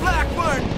Blackburn!